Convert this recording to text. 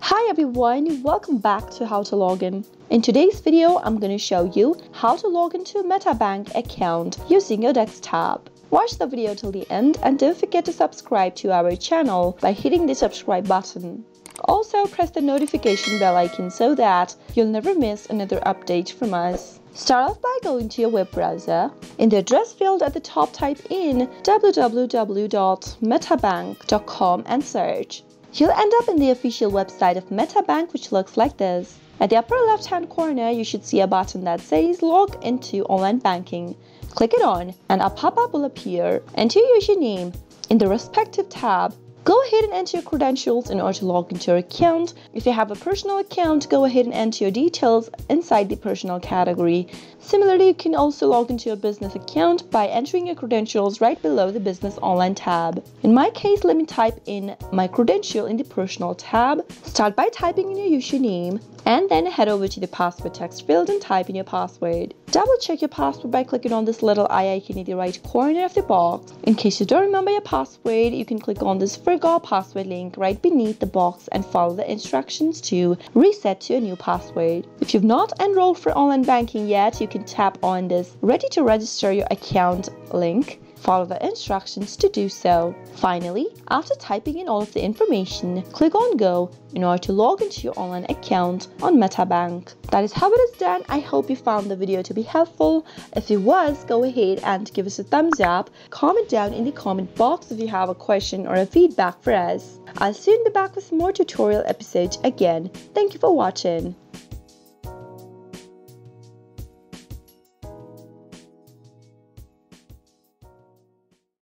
Hi everyone, welcome back to How to Login. In today's video, I'm going to show you how to log into a MetaBank account using your desktop. Watch the video till the end and don't forget to subscribe to our channel by hitting the subscribe button. Also press the notification bell icon so that you'll never miss another update from us. Start off by going to your web browser. In the address field at the top type in www.metabank.com and search. You'll end up in the official website of MetaBank which looks like this. At the upper left hand corner you should see a button that says log into online banking. Click it on and a pop-up will appear. Enter your username in the respective tab Go ahead and enter your credentials in order to log into your account. If you have a personal account, go ahead and enter your details inside the personal category. Similarly, you can also log into your business account by entering your credentials right below the business online tab. In my case, let me type in my credential in the personal tab. Start by typing in your username and then head over to the password text field and type in your password. Double check your password by clicking on this little eye icon in the right corner of the box. In case you don't remember your password, you can click on this forgot password link right beneath the box and follow the instructions to reset to a new password. If you've not enrolled for online banking yet, you can tap on this ready to register your account link follow the instructions to do so. Finally, after typing in all of the information, click on Go in order to log into your online account on MetaBank. That is how it is done. I hope you found the video to be helpful. If it was, go ahead and give us a thumbs up. Comment down in the comment box if you have a question or a feedback for us. I'll soon be back with more tutorial episodes again. Thank you for watching.